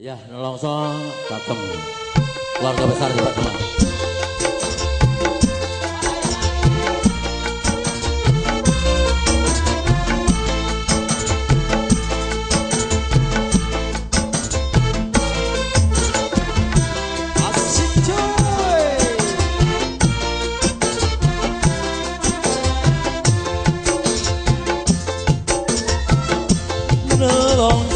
Ya, nolongso kagem keluarga besar di Pademangan.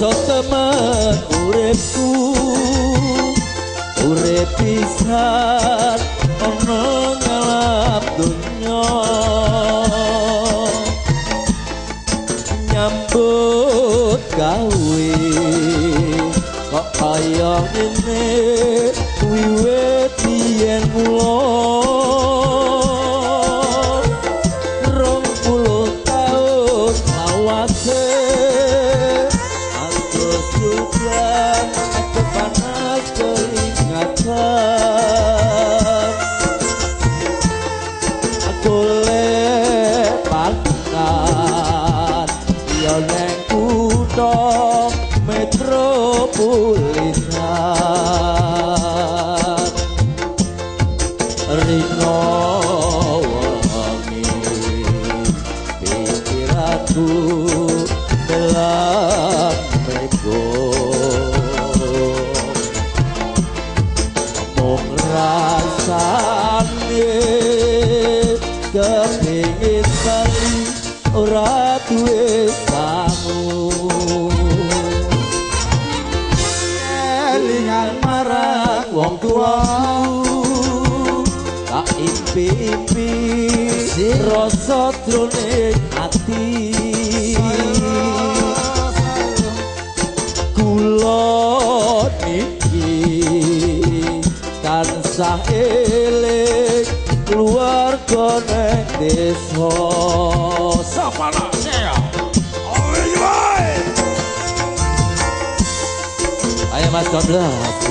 Nelongso temen uripku urip pisan ana ngalap donya. Nyambut gawe kok kaya ngene wiwit yo neng kutho metropolitan ora duwe sangu Elingan marang wong tuaku tak impi-impi rasa jroning ati. Kula niki tansah eling keluarga ning desa sapana saya Ayo Mas Doblas.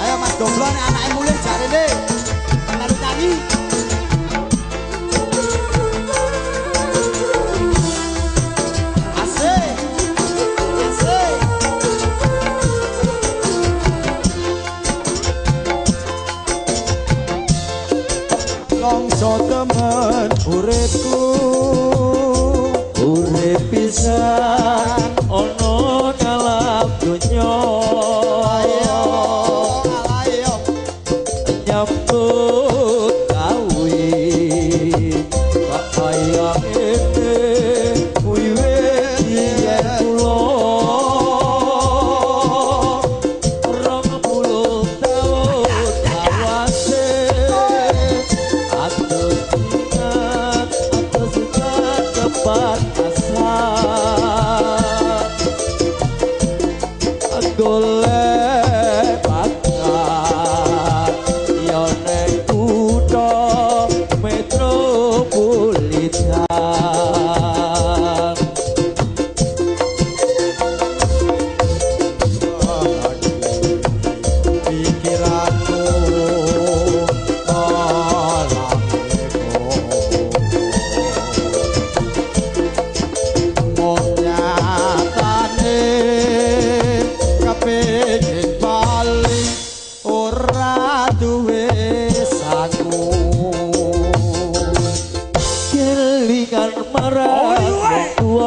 Ayo Mas Gomblo nek anake mulih jarene. Melu nyanyi. Longso temen uripku. Urip pisan